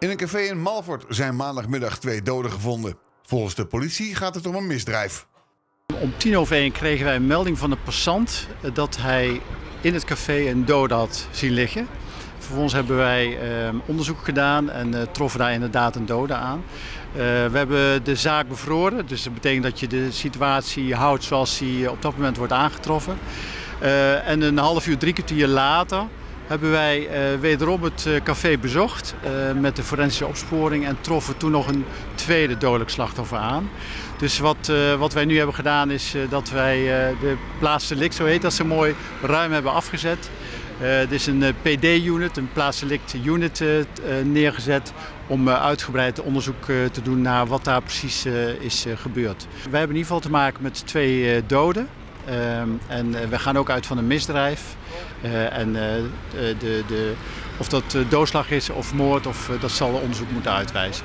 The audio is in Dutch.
In een café in Malfort zijn maandagmiddag twee doden gevonden. Volgens de politie gaat het om een misdrijf. Om tien over één kregen wij een melding van een passant eh, dat hij in het café een dode had zien liggen. Vervolgens hebben wij eh, onderzoek gedaan en uh, troffen daar inderdaad een dode aan. Uh, we hebben de zaak bevroren, dus dat betekent dat je de situatie houdt zoals die op dat moment wordt aangetroffen. Uh, en een half uur, drie kwartier later hebben wij uh, wederom het uh, café bezocht uh, met de forensische opsporing en troffen toen nog een tweede dodelijk slachtoffer aan. Dus wat, wat wij nu hebben gedaan is dat wij de plaatsdelict, zo heet dat zo mooi, ruim hebben afgezet. er is een PD-unit, een plaatsdelict unit neergezet om uitgebreid onderzoek te doen naar wat daar precies is gebeurd. Wij hebben in ieder geval te maken met twee doden. Um, en we gaan ook uit van een misdrijf. Uh, en uh, de, de, of dat doodslag is of moord, of, dat zal onderzoek moeten uitwijzen.